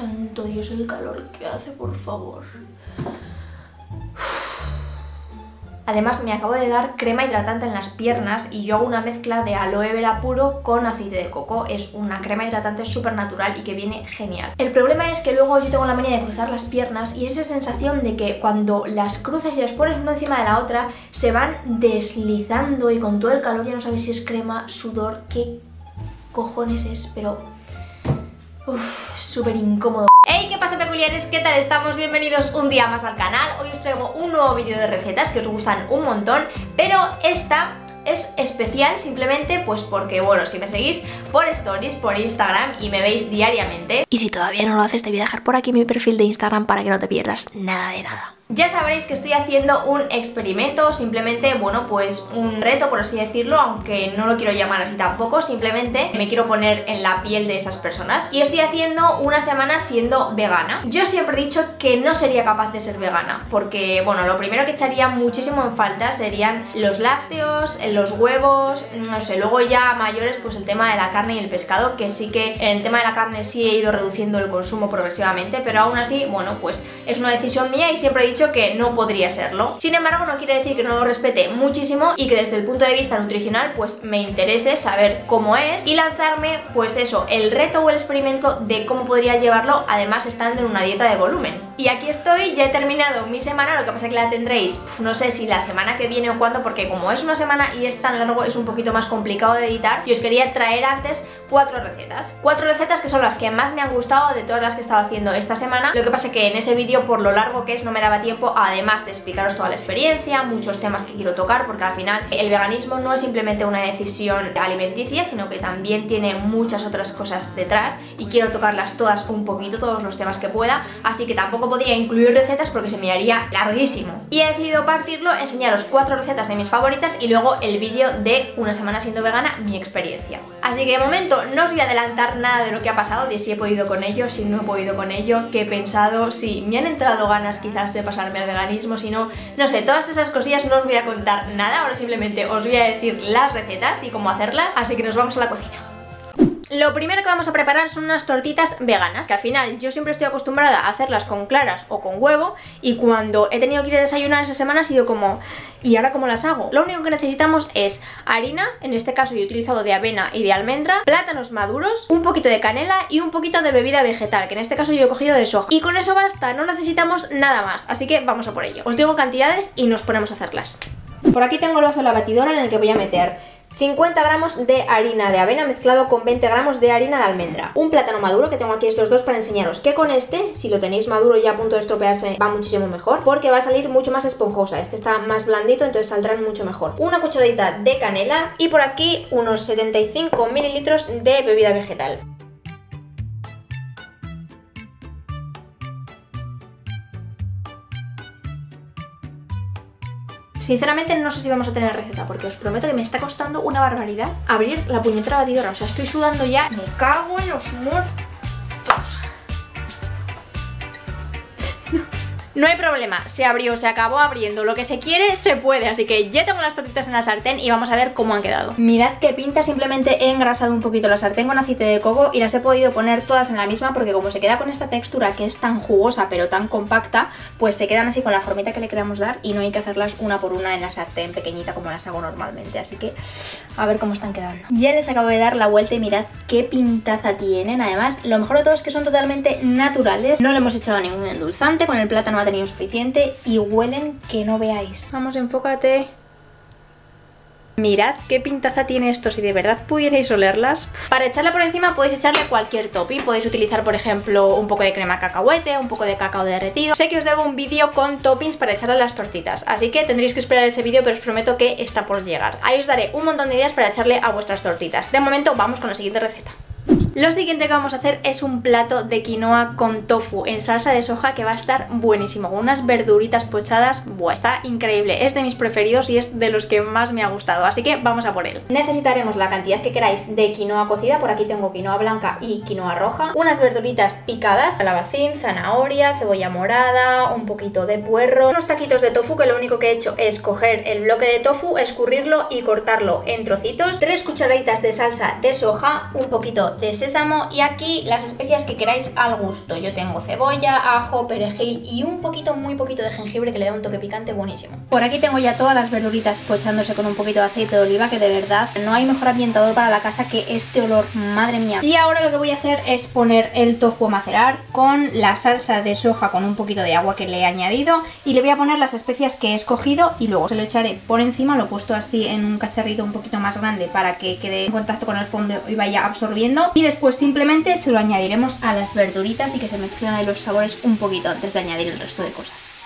santo Dios el calor que hace, por favor. Además me acabo de dar crema hidratante en las piernas y yo hago una mezcla de aloe vera puro con aceite de coco. Es una crema hidratante súper natural y que viene genial. El problema es que luego yo tengo la manía de cruzar las piernas y esa sensación de que cuando las cruzas y las pones una encima de la otra se van deslizando y con todo el calor ya no sabes si es crema, sudor, qué cojones es, pero... Uff, súper incómodo. ¡Hey! ¿Qué pasa peculiares? ¿Qué tal estamos? Bienvenidos un día más al canal. Hoy os traigo un nuevo vídeo de recetas que os gustan un montón, pero esta es especial simplemente pues porque, bueno, si me seguís por stories, por Instagram y me veis diariamente Y si todavía no lo haces te voy a dejar por aquí mi perfil de Instagram para que no te pierdas nada de nada ya sabréis que estoy haciendo un experimento, simplemente, bueno, pues un reto, por así decirlo, aunque no lo quiero llamar así tampoco, simplemente me quiero poner en la piel de esas personas. Y estoy haciendo una semana siendo vegana. Yo siempre he dicho que no sería capaz de ser vegana, porque, bueno, lo primero que echaría muchísimo en falta serían los lácteos, los huevos, no sé, luego ya mayores, pues el tema de la carne y el pescado, que sí que en el tema de la carne sí he ido reduciendo el consumo progresivamente, pero aún así, bueno, pues es una decisión mía y siempre he dicho que no podría serlo. Sin embargo, no quiere decir que no lo respete muchísimo y que desde el punto de vista nutricional pues me interese saber cómo es y lanzarme pues eso, el reto o el experimento de cómo podría llevarlo además estando en una dieta de volumen. Y aquí estoy, ya he terminado mi semana, lo que pasa es que la tendréis, no sé si la semana que viene o cuándo, porque como es una semana y es tan largo es un poquito más complicado de editar y os quería traer antes cuatro recetas. Cuatro recetas que son las que más me han gustado de todas las que he estado haciendo esta semana, lo que pasa es que en ese vídeo por lo largo que es no me daba tiempo además de explicaros toda la experiencia, muchos temas que quiero tocar, porque al final el veganismo no es simplemente una decisión alimenticia, sino que también tiene muchas otras cosas detrás y quiero tocarlas todas un poquito, todos los temas que pueda, así que tampoco podría incluir recetas porque se me haría larguísimo. Y he decidido partirlo, enseñaros cuatro recetas de mis favoritas y luego el vídeo de una semana siendo vegana, mi experiencia. Así que de momento no os voy a adelantar nada de lo que ha pasado, de si he podido con ello, si no he podido con ello, qué he pensado, si me han entrado ganas quizás de pasar al veganismo, sino, no sé, todas esas cosillas no os voy a contar nada, ahora simplemente os voy a decir las recetas y cómo hacerlas, así que nos vamos a la cocina. Lo primero que vamos a preparar son unas tortitas veganas, que al final yo siempre estoy acostumbrada a hacerlas con claras o con huevo y cuando he tenido que ir a desayunar esa semana ha sido como, ¿y ahora cómo las hago? Lo único que necesitamos es harina, en este caso yo he utilizado de avena y de almendra, plátanos maduros, un poquito de canela y un poquito de bebida vegetal, que en este caso yo he cogido de soja. Y con eso basta, no necesitamos nada más, así que vamos a por ello. Os digo cantidades y nos ponemos a hacerlas. Por aquí tengo el vaso de la batidora en el que voy a meter 50 gramos de harina de avena mezclado con 20 gramos de harina de almendra. Un plátano maduro, que tengo aquí estos dos para enseñaros que con este, si lo tenéis maduro y a punto de estropearse, va muchísimo mejor, porque va a salir mucho más esponjosa. Este está más blandito, entonces saldrán mucho mejor. Una cucharadita de canela y por aquí unos 75 mililitros de bebida vegetal. Sinceramente no sé si vamos a tener receta porque os prometo que me está costando una barbaridad abrir la puñetera batidora. O sea, estoy sudando ya. Me cago en los muertos. No hay problema, se abrió, se acabó abriendo, lo que se quiere se puede, así que ya tengo las tortitas en la sartén y vamos a ver cómo han quedado. Mirad qué pinta, simplemente he engrasado un poquito la sartén con aceite de coco y las he podido poner todas en la misma porque como se queda con esta textura que es tan jugosa pero tan compacta, pues se quedan así con la formita que le queramos dar y no hay que hacerlas una por una en la sartén pequeñita como las hago normalmente, así que a ver cómo están quedando. Ya les acabo de dar la vuelta y mirad qué pintaza tienen, además lo mejor de todo es que son totalmente naturales, no le hemos echado ningún endulzante, con el plátano ha tenido suficiente y huelen que no veáis. Vamos, enfócate. Mirad qué pintaza tiene esto, si de verdad pudierais olerlas. Para echarla por encima podéis echarle cualquier topping, podéis utilizar por ejemplo un poco de crema cacahuete, un poco de cacao derretido. Sé que os debo un vídeo con toppings para echarle a las tortitas, así que tendréis que esperar ese vídeo, pero os prometo que está por llegar. Ahí os daré un montón de ideas para echarle a vuestras tortitas. De momento vamos con la siguiente receta. Lo siguiente que vamos a hacer es un plato de quinoa con tofu en salsa de soja que va a estar buenísimo, unas verduritas pochadas, buah, está increíble, es de mis preferidos y es de los que más me ha gustado, así que vamos a por él. Necesitaremos la cantidad que queráis de quinoa cocida, por aquí tengo quinoa blanca y quinoa roja, unas verduritas picadas, calabacín, zanahoria, cebolla morada, un poquito de puerro, unos taquitos de tofu que lo único que he hecho es coger el bloque de tofu, escurrirlo y cortarlo en trocitos, tres cucharaditas de salsa de soja, un poquito de sésamo y aquí las especias que queráis al gusto. Yo tengo cebolla, ajo, perejil y un poquito, muy poquito de jengibre que le da un toque picante buenísimo. Por aquí tengo ya todas las verduritas pochándose con un poquito de aceite de oliva que de verdad no hay mejor ambientador para la casa que este olor, madre mía. Y ahora lo que voy a hacer es poner el tofu a macerar con la salsa de soja con un poquito de agua que le he añadido y le voy a poner las especias que he escogido y luego se lo echaré por encima, lo he puesto así en un cacharrito un poquito más grande para que quede en contacto con el fondo y vaya absorbiendo y después simplemente se lo añadiremos a las verduritas y que se mezclen ahí los sabores un poquito antes de añadir el resto de cosas.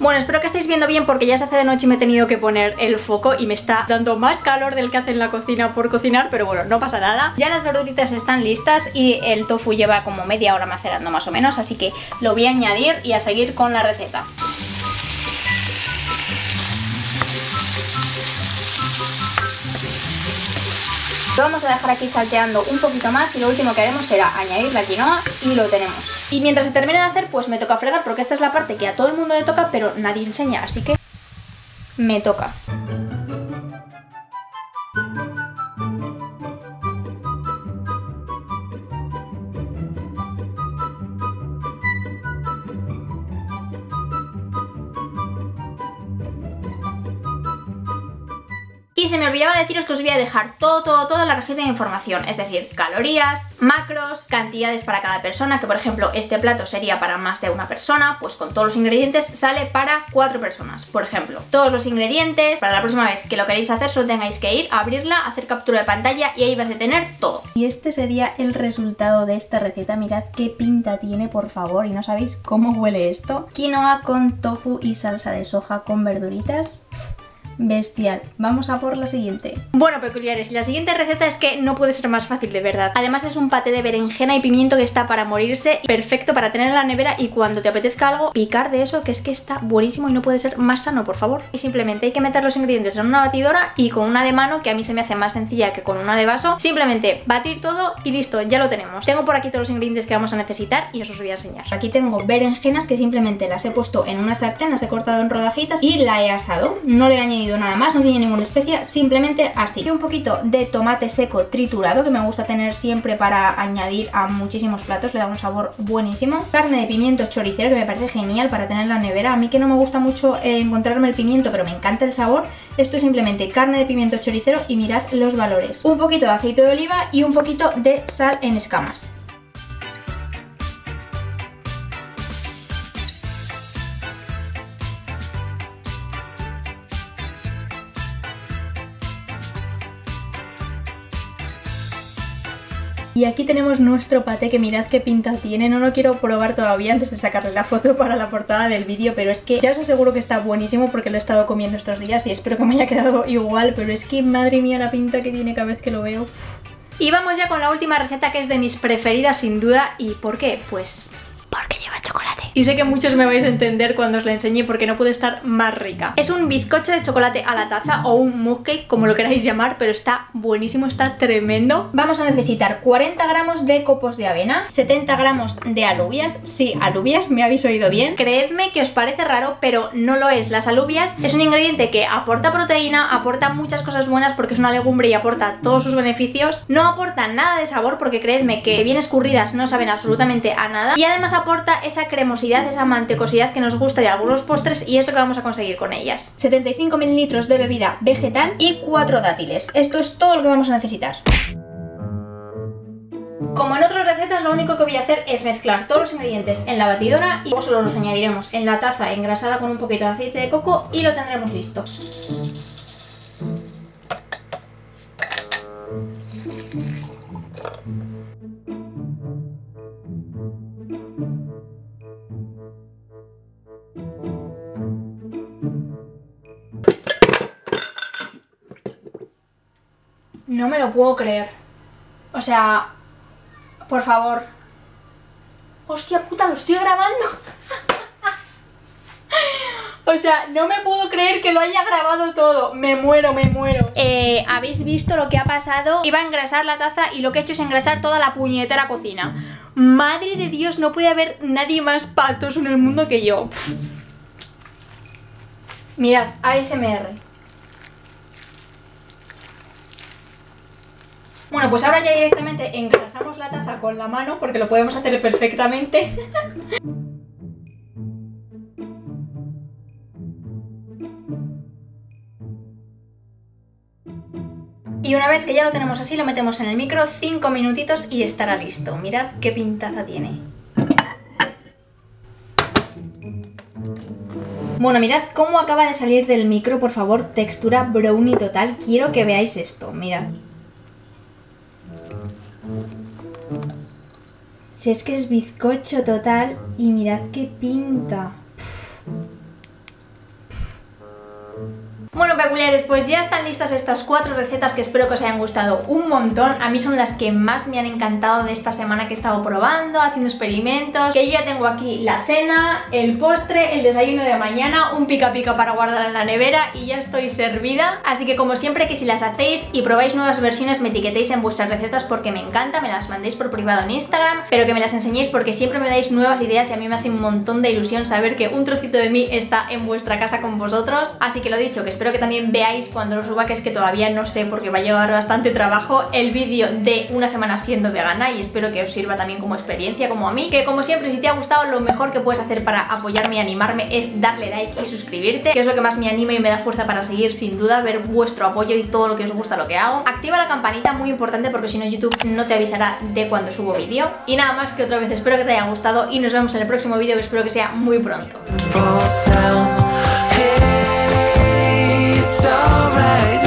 Bueno, espero que estéis viendo bien porque ya se hace de noche y me he tenido que poner el foco y me está dando más calor del que hace en la cocina por cocinar, pero bueno, no pasa nada. Ya las verduritas están listas y el tofu lleva como media hora macerando más o menos, así que lo voy a añadir y a seguir con la receta. Lo vamos a dejar aquí salteando un poquito más y lo último que haremos será añadir la quinoa y lo tenemos. Y mientras se termine de hacer, pues me toca fregar porque esta es la parte que a todo el mundo le toca, pero nadie enseña, así que me toca. Y se me olvidaba deciros que os voy a dejar todo, todo, todo en la cajita de información, es decir, calorías, macros, cantidades para cada persona, que por ejemplo este plato sería para más de una persona, pues con todos los ingredientes sale para cuatro personas, por ejemplo. Todos los ingredientes, para la próxima vez que lo queréis hacer solo tengáis que ir, abrirla, hacer captura de pantalla y ahí vas a tener todo. Y este sería el resultado de esta receta, mirad qué pinta tiene por favor y no sabéis cómo huele esto. Quinoa con tofu y salsa de soja con verduritas bestial. Vamos a por la siguiente. Bueno, peculiares, la siguiente receta es que no puede ser más fácil de verdad. Además es un paté de berenjena y pimiento que está para morirse, perfecto para tener en la nevera y cuando te apetezca algo, picar de eso, que es que está buenísimo y no puede ser más sano, por favor. Y simplemente hay que meter los ingredientes en una batidora y con una de mano, que a mí se me hace más sencilla que con una de vaso, simplemente batir todo y listo, ya lo tenemos. Tengo por aquí todos los ingredientes que vamos a necesitar y os los voy a enseñar. Aquí tengo berenjenas que simplemente las he puesto en una sartén, las he cortado en rodajitas y la he asado. No le he añadido nada más, no tiene ninguna especia, simplemente así. Un poquito de tomate seco triturado, que me gusta tener siempre para añadir a muchísimos platos, le da un sabor buenísimo. Carne de pimiento choricero, que me parece genial para tener en la nevera. A mí que no me gusta mucho eh, encontrarme el pimiento, pero me encanta el sabor. Esto es simplemente carne de pimiento choricero y mirad los valores. Un poquito de aceite de oliva y un poquito de sal en escamas. Y aquí tenemos nuestro paté que mirad qué pinta tiene. No lo quiero probar todavía antes de sacarle la foto para la portada del vídeo, pero es que ya os aseguro que está buenísimo porque lo he estado comiendo estos días y espero que me haya quedado igual, pero es que madre mía la pinta que tiene cada vez que lo veo. Y vamos ya con la última receta que es de mis preferidas sin duda. ¿Y por qué? Pues porque lleva chocolate. Y sé que muchos me vais a entender cuando os la enseñe porque no puede estar más rica. Es un bizcocho de chocolate a la taza o un mousse cake, como lo queráis llamar, pero está buenísimo, está tremendo. Vamos a necesitar 40 gramos de copos de avena, 70 gramos de alubias, sí, alubias, me habéis oído bien. Creedme que os parece raro, pero no lo es. Las alubias es un ingrediente que aporta proteína, aporta muchas cosas buenas porque es una legumbre y aporta todos sus beneficios. No aporta nada de sabor porque creedme que bien escurridas no saben absolutamente a nada. Y además aporta esa cremosidad, esa mantecosidad que nos gusta de algunos postres y es lo que vamos a conseguir con ellas. 75 mililitros de bebida vegetal y 4 dátiles. Esto es todo lo que vamos a necesitar. Como en otras recetas, lo único que voy a hacer es mezclar todos los ingredientes en la batidora y luego solo los añadiremos en la taza engrasada con un poquito de aceite de coco y lo tendremos listo. Puedo creer. O sea, por favor. Hostia puta, lo estoy grabando. O sea, no me puedo creer que lo haya grabado todo. Me muero, me muero. Eh, ¿Habéis visto lo que ha pasado? Iba a engrasar la taza y lo que he hecho es engrasar toda la puñetera cocina. Madre de Dios, no puede haber nadie más patoso en el mundo que yo. Mirad, ASMR. Bueno, pues ahora ya directamente engrasamos la taza con la mano porque lo podemos hacer perfectamente. Y una vez que ya lo tenemos así, lo metemos en el micro 5 minutitos y estará listo. Mirad qué pintaza tiene. Bueno, mirad cómo acaba de salir del micro, por favor, textura brownie total. Quiero que veáis esto, mirad. Si es que es bizcocho total y mirad qué pinta. Peculiares, pues ya están listas estas cuatro recetas que espero que os hayan gustado un montón. A mí son las que más me han encantado de esta semana que he estado probando, haciendo experimentos. Que yo ya tengo aquí la cena, el postre, el desayuno de mañana, un pica pica para guardar en la nevera y ya estoy servida. Así que como siempre que si las hacéis y probáis nuevas versiones me etiquetéis en vuestras recetas porque me encanta, me las mandéis por privado en Instagram, pero que me las enseñéis porque siempre me dais nuevas ideas y a mí me hace un montón de ilusión saber que un trocito de mí está en vuestra casa con vosotros. Así que lo dicho, que espero que veáis cuando lo suba, que es que todavía no sé porque va a llevar bastante trabajo, el vídeo de una semana siendo vegana y espero que os sirva también como experiencia, como a mí. Que como siempre, si te ha gustado, lo mejor que puedes hacer para apoyarme y animarme es darle like y suscribirte, que es lo que más me anima y me da fuerza para seguir, sin duda, ver vuestro apoyo y todo lo que os gusta lo que hago. Activa la campanita, muy importante, porque si no YouTube no te avisará de cuando subo vídeo. Y nada más que otra vez, espero que te haya gustado y nos vemos en el próximo vídeo que espero que sea muy pronto. It's alright